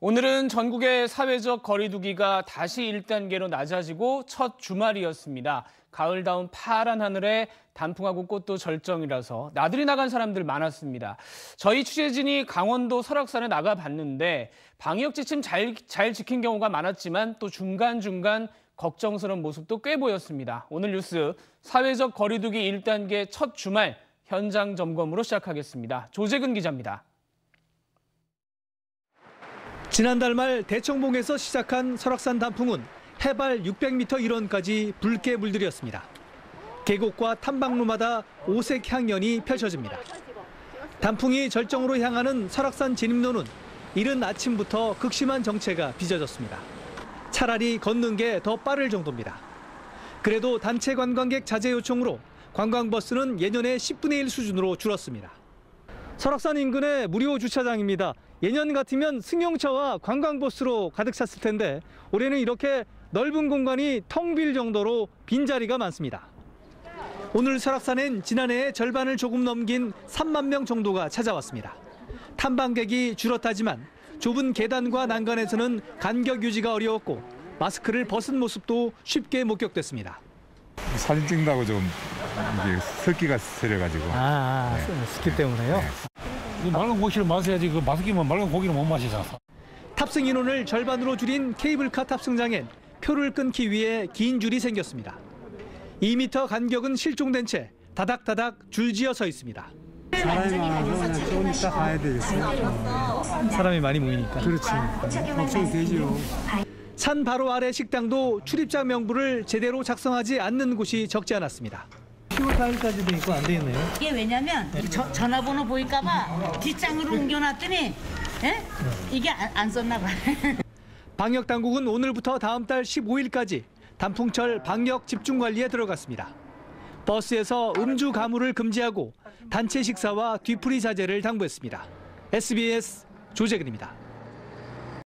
오늘은 전국의 사회적 거리두기가 다시 1단계로 낮아지고 첫 주말이었습니다. 가을다운 파란 하늘에 단풍하고 꽃도 절정이라서 나들이 나간 사람들 많았습니다. 저희 취재진이 강원도 설악산에 나가봤는데 방역 지침 잘, 잘 지킨 경우가 많았지만 또 중간중간 걱정스러운 모습도 꽤 보였습니다. 오늘 뉴스 사회적 거리두기 1단계 첫 주말 현장 점검으로 시작하겠습니다. 조재근 기자입니다. 지난달 말 대청봉에서 시작한 설악산 단풍은 해발 600m 일원까지 붉게 물들였습니다. 계곡과 탐방로마다 오색 향연이 펼쳐집니다. 단풍이 절정으로 향하는 설악산 진입로는 이른 아침부터 극심한 정체가 빚어졌습니다. 차라리 걷는 게 더 빠를 정도입니다. 그래도 단체 관광객 자제 요청으로 관광버스는 예년의 10분의 1 수준으로 줄었습니다. 설악산 인근의 무료 주차장입니다. 예년 같으면 승용차와 관광버스로 가득 찼을 텐데 올해는 이렇게 넓은 공간이 텅 빌 정도로 빈자리가 많습니다. 오늘 설악산엔 지난해의 절반을 조금 넘긴 3만 명 정도가 찾아왔습니다. 탐방객이 줄었다지만 좁은 계단과 난간에서는 간격 유지가 어려웠고 마스크를 벗은 모습도 쉽게 목격됐습니다. 사진 찍는다고 좀 습기가 세려가지고 아, 네. 스키 때문에요? 네. 맑은 고기를 마셔야지 그 마시기면 맑은 고기를 못 마시잖아. 탑승 인원을 절반으로 줄인 케이블카 탑승장엔 표를 끊기 위해 긴 줄이 생겼습니다. 2m 간격은 실종된 채 다닥다닥 줄지어 서 있습니다. 사람이 많아서 그냥 좀 이따 가야 되겠어요. 사람이 많이 모이니까. 그렇지. 걱정이 되지요. 산 바로 아래 식당도 출입자 명부를 제대로 작성하지 않는 곳이 적지 않았습니다. 10월 4일까지 돼 있고 안 돼 있네요. 이게 왜냐면 저- 전화번호 보일까봐 뒷장으로 옮겨놨더니 예? 이게 안, 안 썼나 봐. 방역 당국은 오늘부터 다음 달 15일까지 단풍철 방역 집중 관리에 들어갔습니다. 버스에서 음주 가무를 금지하고 단체 식사와 뒤풀이 자제를 당부했습니다. SBS 조재근입니다.